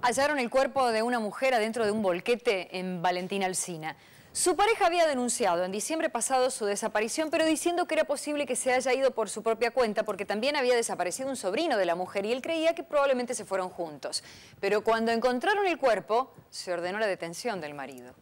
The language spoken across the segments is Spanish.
Hallaron el cuerpo de una mujer adentro de un volquete en Valentina Alsina. Su pareja había denunciado en diciembre pasado su desaparición, pero diciendo que era posible que se haya ido por su propia cuenta porque también había desaparecido un sobrino de la mujer y él creía que probablemente se fueron juntos. Pero cuando encontraron el cuerpo, se ordenó la detención del marido.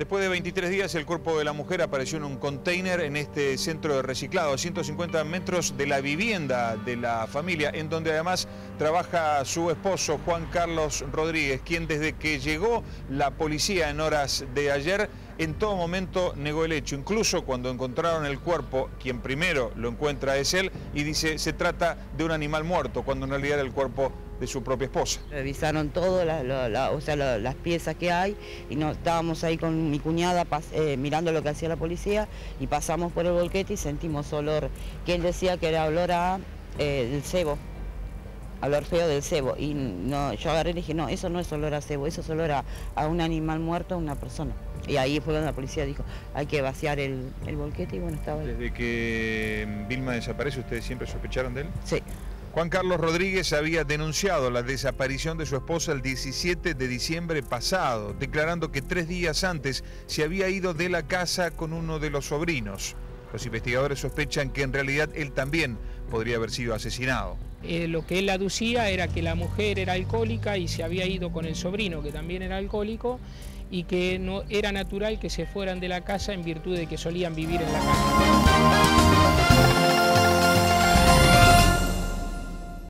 Después de 23 días, el cuerpo de la mujer apareció en un container en este centro de reciclado, a 150 metros de la vivienda de la familia, en donde además trabaja su esposo, Juan Carlos Rodríguez, quien desde que llegó la policía en horas de ayer, en todo momento negó el hecho. Incluso cuando encontraron el cuerpo, quien primero lo encuentra es él, y dice se trata de un animal muerto, cuando en realidad el cuerpo de su propia esposa. Revisaron todo, o sea, las piezas que hay y no, estábamos ahí con mi cuñada eh, mirando lo que hacía la policía y pasamos por el volquete y sentimos olor, que él decía que era olor a eh, cebo, olor feo del cebo. Y no, yo agarré y dije, no, eso no es olor a cebo, eso es olor a, un animal muerto, a una persona. Y ahí fue cuando la policía dijo, hay que vaciar el, el volquete y bueno, estaba ahí. Desde que Vilma desaparece, ¿ustedes siempre sospecharon de él? Sí. Juan Carlos Rodríguez había denunciado la desaparición de su esposa el 17 de diciembre pasado, declarando que tres días antes se había ido de la casa con uno de los sobrinos. Los investigadores sospechan que en realidad él también podría haber sido asesinado. Eh, lo que él aducía era que la mujer era alcohólica y se había ido con el sobrino, que también era alcohólico, y que no era natural que se fueran de la casa en virtud de que solían vivir en la casa.